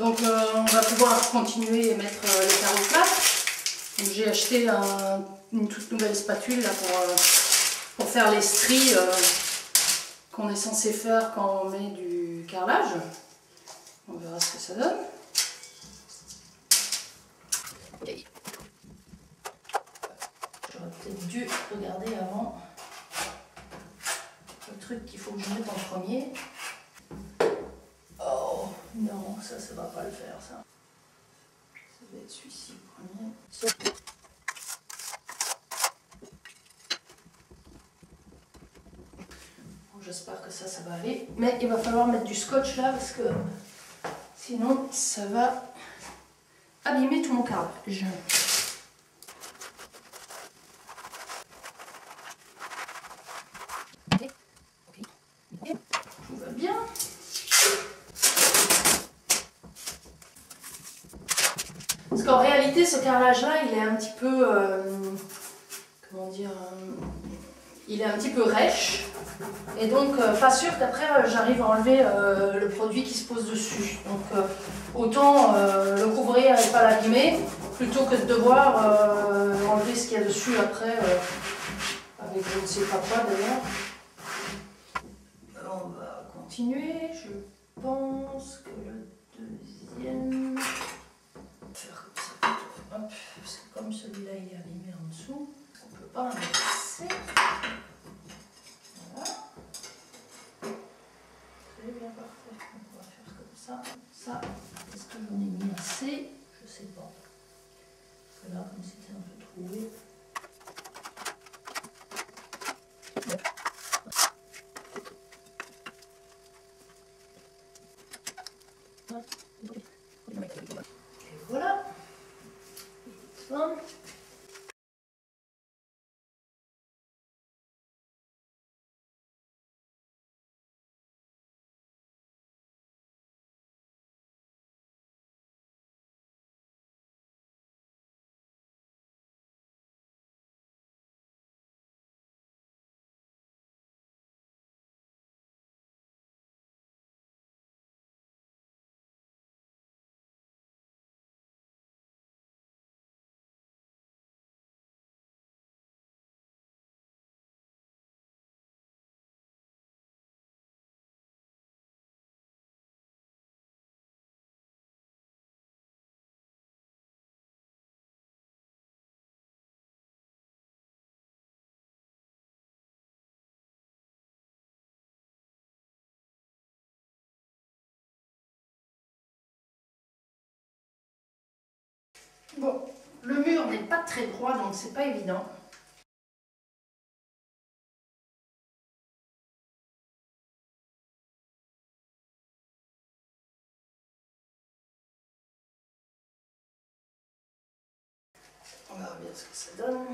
Donc euh, on va pouvoir continuer et mettre euh, les carreaux plats. J'ai acheté un- une toute nouvelle spatule là, pour, euh, faire les stries euh, qu'on est censé faire quand on met du carrelage. On verra ce que ça donne. J'aurais peut-être dû regarder avant le truc qu'il faut que je mette en premier. Non, ça, ça va pas le faire ça. Ça va être celui-ci le premier. Bon, J'espère que ça, ça va aller. Mais il va falloir mettre du scotch là parce que sinon ça va abîmer tout mon carrelage. Tout va bien. Parce qu'en réalité, ce carrelage-là, il est un petit peu. euh, comment dire euh, Il est un petit peu rêche. Et donc, euh, pas sûr qu'après, j'arrive à enlever le produit qui se pose dessus. Donc, autant le couvrir et pas l'abîmer, plutôt que de devoir enlever ce qu'il y a dessus après, avec je ne sais pas quoi d'ailleurs. On va continuer. Je pense que le deuxième. Faire comme ça. Hop, parce que celui-là il est abîmé en dessous, on ne peut pas l'inverser. Voilà. Très bien, parfait. On va faire comme ça. Ça, est-ce que j'en ai mis assez? Je sais pas. Parce que là, comme c'était un peu trouvé. Et Bon, le mur n'est pas très droit, donc c'est pas évident. On verra bien ce que ça donne.